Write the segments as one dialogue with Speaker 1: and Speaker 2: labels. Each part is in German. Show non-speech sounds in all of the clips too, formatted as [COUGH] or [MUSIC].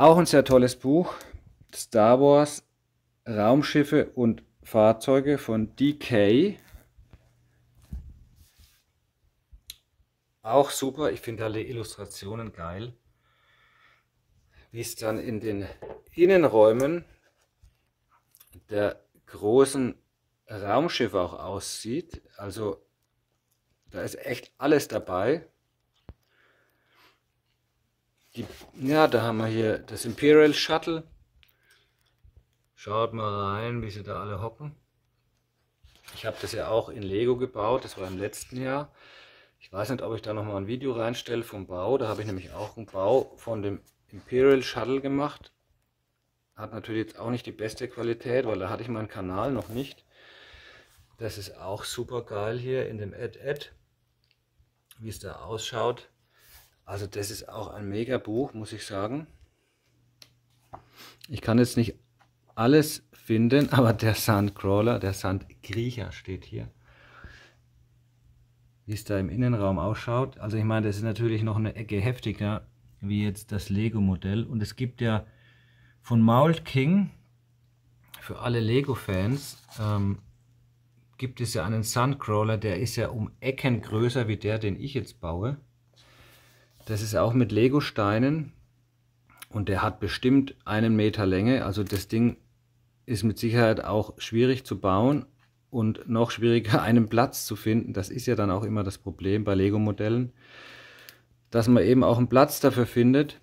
Speaker 1: Auch ein sehr tolles Buch. Star Wars Raumschiffe und Fahrzeuge von DK. Auch super, ich finde alle Illustrationen geil. Wie es dann in den Innenräumen der großen Raumschiffe auch aussieht. Also da ist echt alles dabei. Die, ja, da haben wir hier das Imperial Shuttle. Schaut mal rein, wie sie da alle hocken. Ich habe das ja auch in Lego gebaut, das war im letzten Jahr. Ich weiß nicht, ob ich da nochmal ein Video reinstelle vom Bau. Da habe ich nämlich auch einen Bau von dem Imperial Shuttle gemacht. Hat natürlich jetzt auch nicht die beste Qualität, weil da hatte ich meinen Kanal noch nicht. Das ist auch super geil hier in dem Ed, wie es da ausschaut. Also das ist auch ein mega Buch, muss ich sagen. Ich kann jetzt nicht alles finden, [LAUGHS] aber der Sandcrawler, der Sandkriecher steht hier. Wie es da im Innenraum ausschaut. Also ich meine, das ist natürlich noch eine Ecke heftiger, wie jetzt das Lego-Modell. Und es gibt ja von Mault King, für alle Lego-Fans, ähm, gibt es ja einen Suncrawler, der ist ja um Ecken größer wie der, den ich jetzt baue. Das ist auch mit Lego-Steinen und der hat bestimmt einen Meter Länge. Also das Ding ist mit Sicherheit auch schwierig zu bauen und noch schwieriger [LAUGHS] einen Platz zu finden. Das ist ja dann auch immer das Problem bei Lego-Modellen, dass man eben auch einen Platz dafür findet.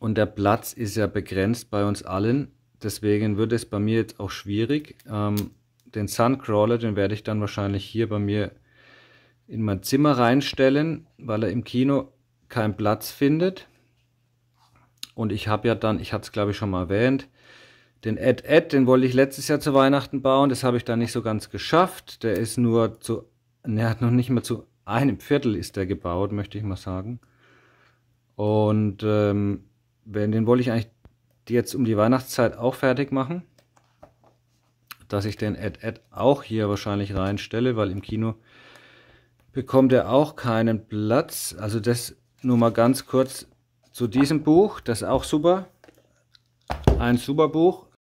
Speaker 1: Und der Platz ist ja begrenzt bei uns allen. Deswegen wird es bei mir jetzt auch schwierig. Ähm, den Suncrawler, den werde ich dann wahrscheinlich hier bei mir in mein Zimmer reinstellen, weil er im Kino keinen Platz findet. Und ich habe ja dann, ich hatte es glaube ich schon mal erwähnt, den Ed Ed, den wollte ich letztes Jahr zu Weihnachten bauen. Das habe ich dann nicht so ganz geschafft. Der ist nur zu, er hat noch nicht mal zu einem Viertel ist der gebaut, möchte ich mal sagen. Und ähm, den wollte ich eigentlich jetzt um die Weihnachtszeit auch fertig machen dass ich den Ed Ed auch hier wahrscheinlich reinstelle, weil im Kino bekommt er auch keinen Platz. Also das nur mal ganz kurz zu diesem Buch, das ist auch super. Ein super Buch.